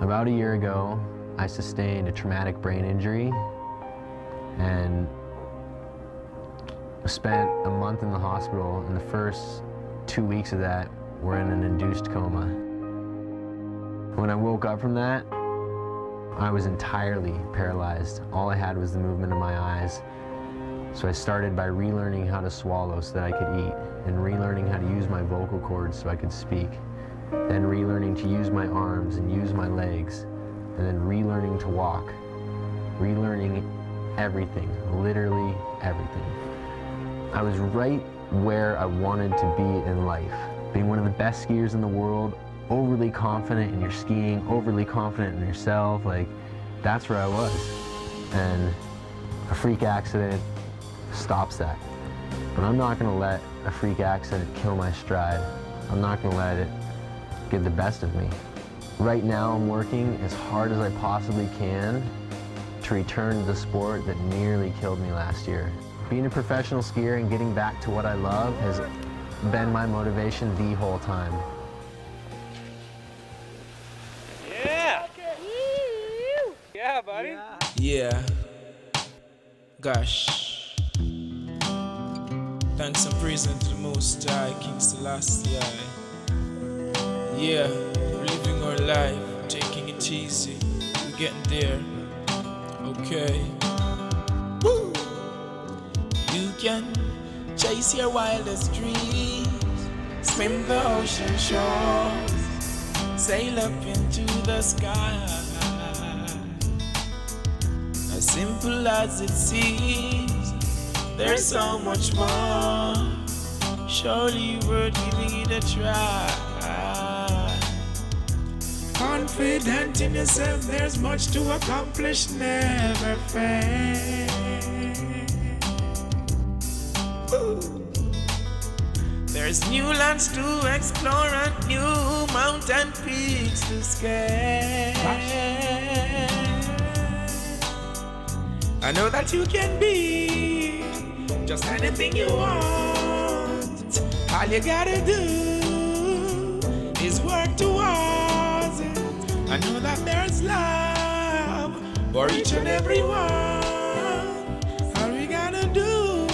About a year ago, I sustained a traumatic brain injury and spent a month in the hospital. And the first two weeks of that were in an induced coma. When I woke up from that, I was entirely paralyzed. All I had was the movement of my eyes. So I started by relearning how to swallow so that I could eat, and relearning how to use my vocal cords so I could speak, then relearning to use my arms and use my legs, and then relearning to walk, relearning everything, literally everything. I was right where I wanted to be in life, being one of the best skiers in the world, overly confident in your skiing, overly confident in yourself, like that's where I was. And a freak accident stops that. But I'm not gonna let a freak accident kill my stride. I'm not gonna let it get the best of me. Right now I'm working as hard as I possibly can to return to the sport that nearly killed me last year. Being a professional skier and getting back to what I love has been my motivation the whole time. Yeah! Yeah, buddy. Yeah. Gosh. Thanks and praise unto the Most uh, High, King Selassie. Yeah, we're living our life, taking it easy. We're getting there. Okay. Woo! You can chase your wildest dreams, swim the ocean shores, sail up into the sky. As simple as it seems, there's so much more. Surely worth giving it a try. Confident in yourself, there's much to accomplish, never fail. There's new lands to explore and new mountain peaks to scale. I know that you can be just anything you want. All you gotta do is work towards. I know that there's love for each and every one. All we gotta do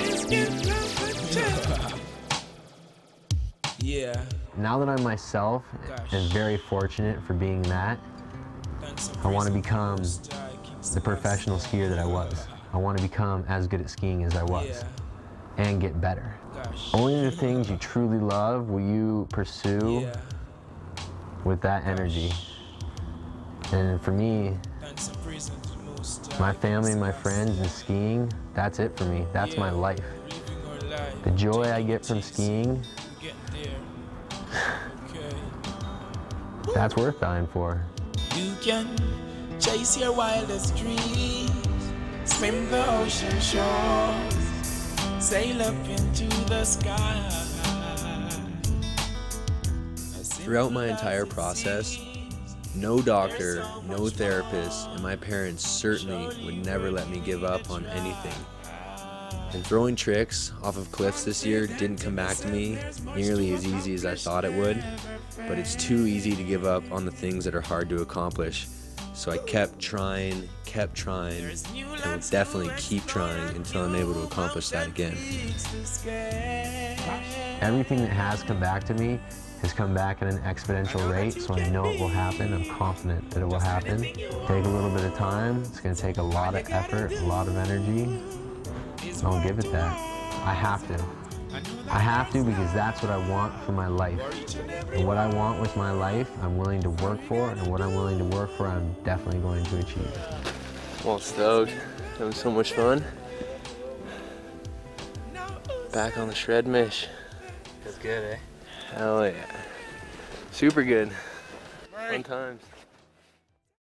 is give love a. Yeah. Now that I'm myself and very fortunate for being that, I want to become uh, the professional skier that I was. I want to become as good at skiing as I was and get better. Only the things you truly love will you pursue with that energy. And for me, my family, my friends, and skiing, that's it for me. That's my life. The joy I get from skiing, that's worth dying for. You can chase your wildest dreams, swim the ocean shores, sail up into the sky. Throughout my entire process, no doctor, no therapist, and my parents certainly would never let me give up on anything. And throwing tricks off of cliffs this year didn't come back to me nearly as easy as I thought it would, but it's too easy to give up on the things that are hard to accomplish. So I kept trying, kept trying, and will definitely keep trying until I'm able to accomplish that again. Everything that has come back to me has come back at an exponential rate, so I know it will happen. I'm confident that it will happen. Take a little bit of time. It's going to take a lot of effort, a lot of energy. I'll give it that. I have to. I have to because that's what I want for my life. And what I want with my life, I'm willing to work for, and what I'm willing to work for, I'm definitely going to achieve. Well, stoked. That was so much fun. Back on the shred mish. That's good, eh? Hell yeah. Super good. Fun times.